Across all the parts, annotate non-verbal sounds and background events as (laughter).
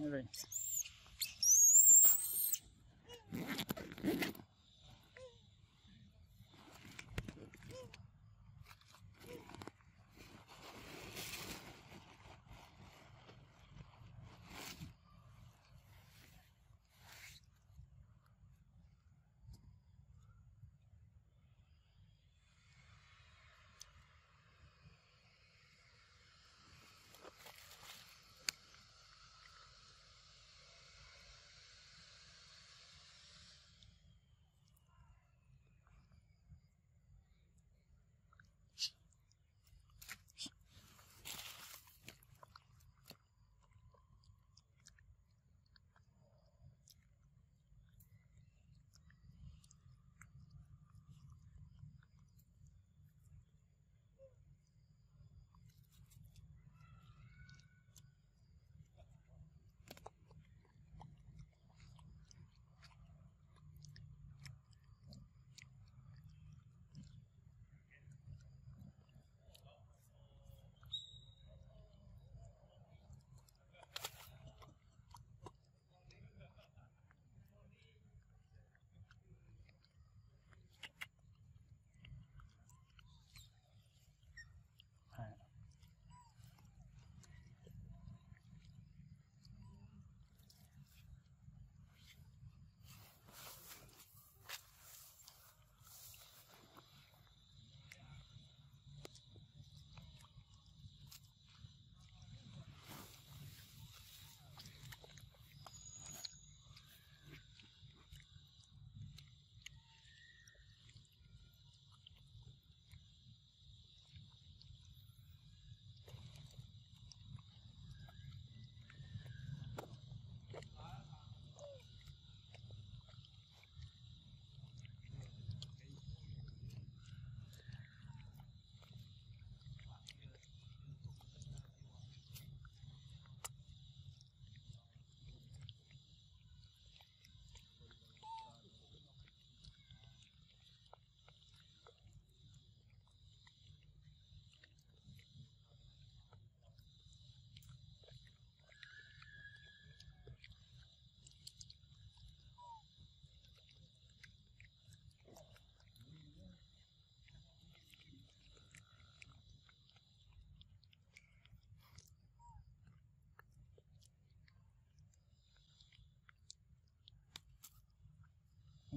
All right.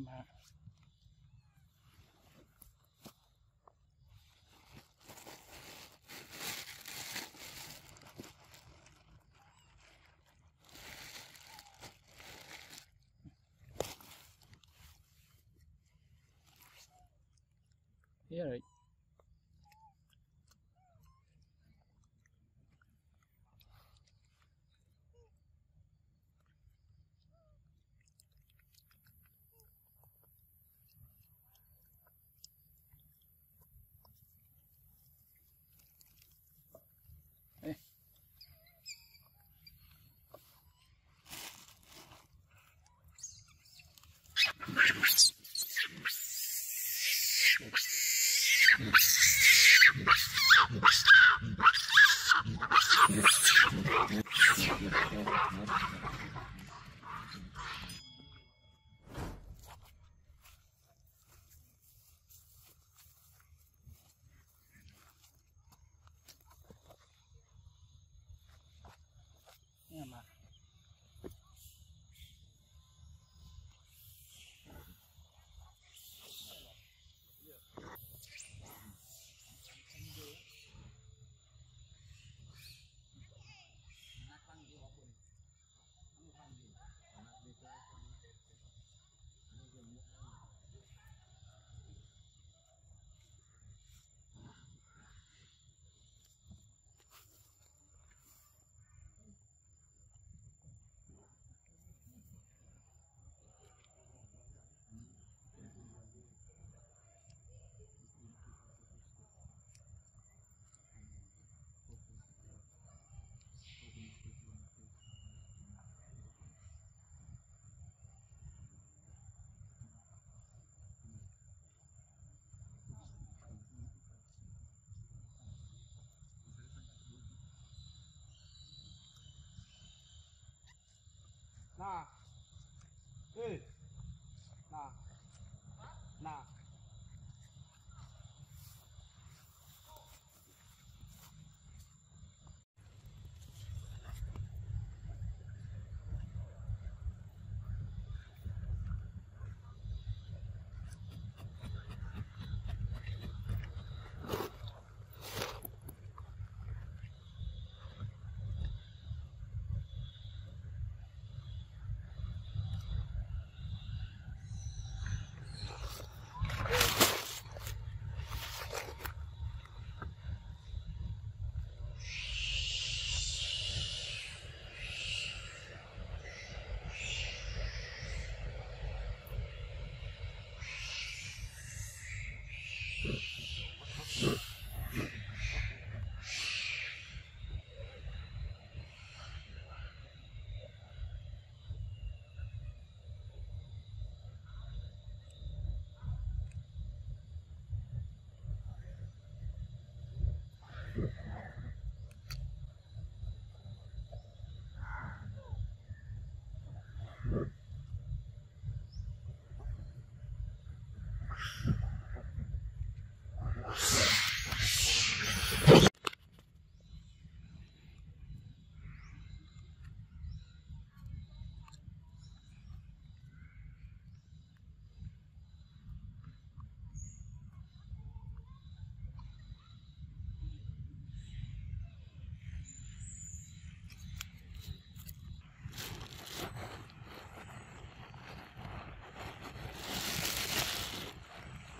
มา Here,เนี่ย Thank (laughs) you.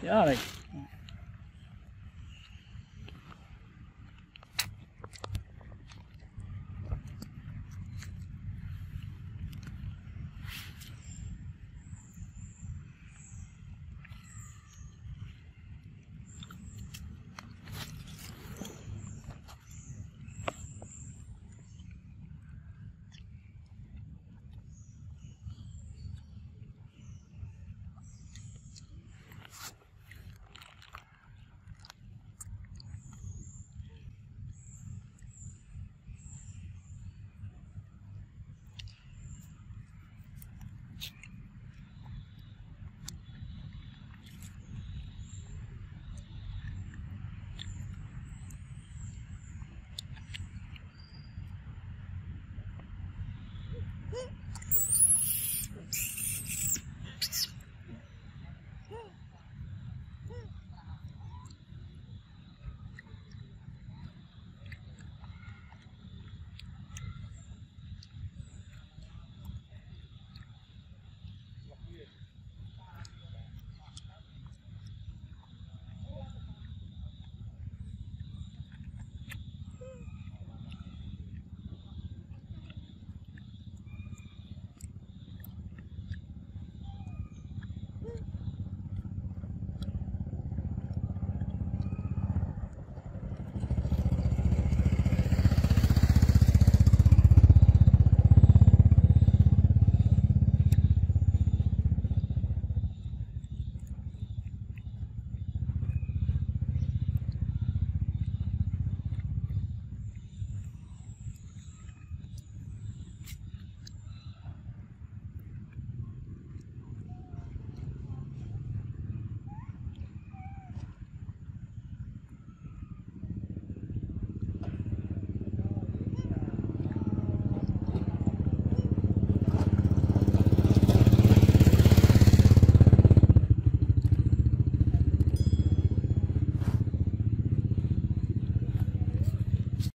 Yeah, like